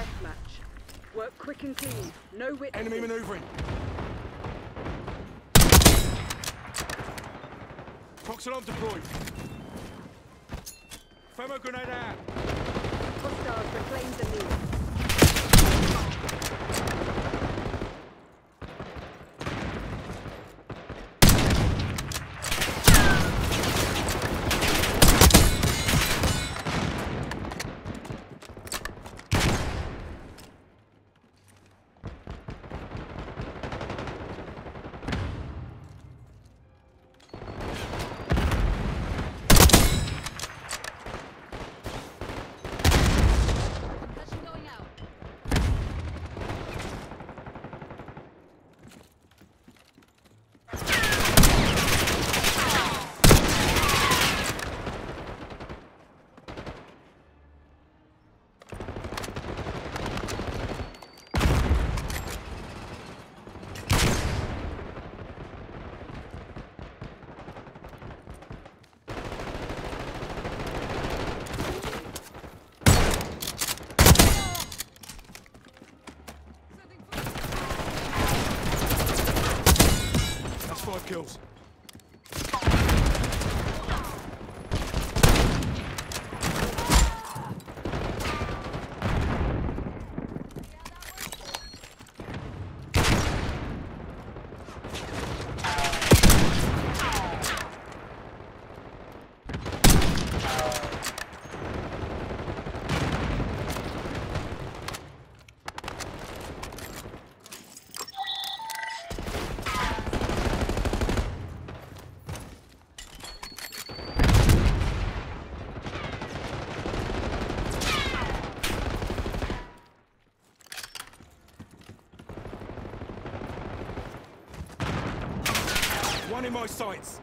deathmatch. Work quick and clean. No witnesses. Enemy maneuvering. Prox alarm deployed. Thermo grenade out. Hostiles reclaim the lead. That's One in my sights.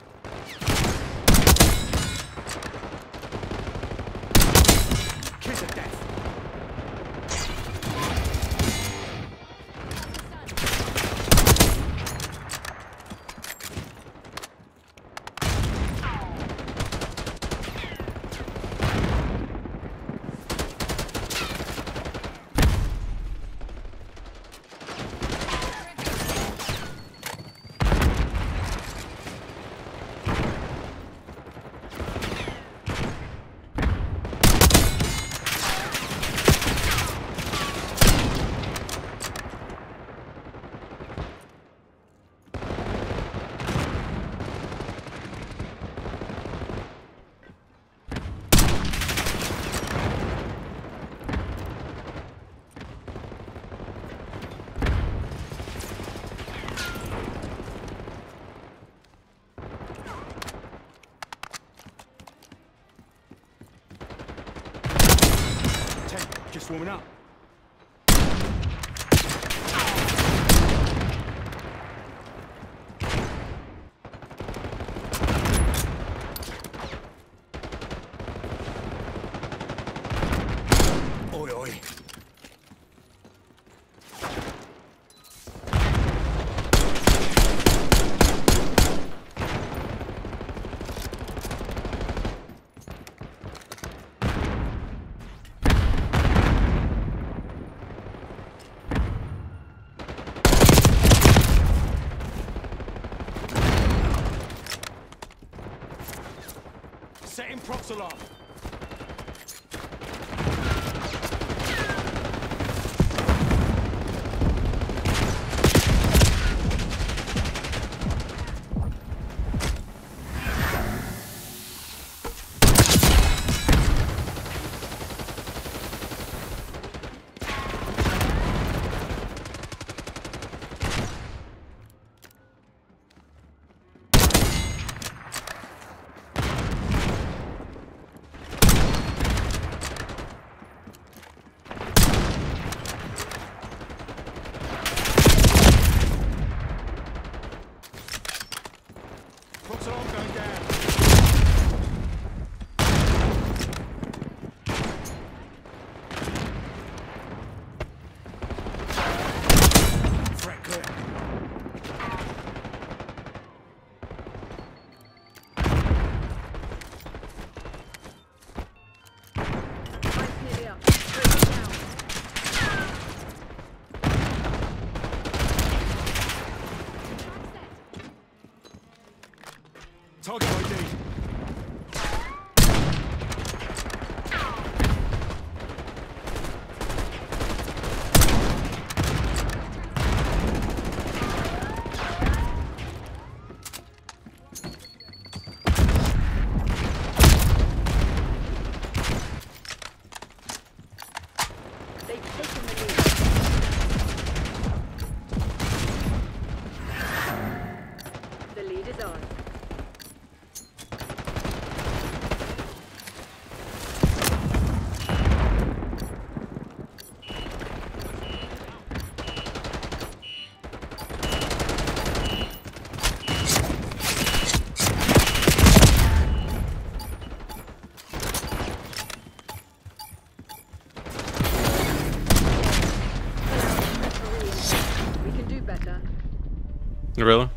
Just warming up. Setting prox alarm. Target ID. Really?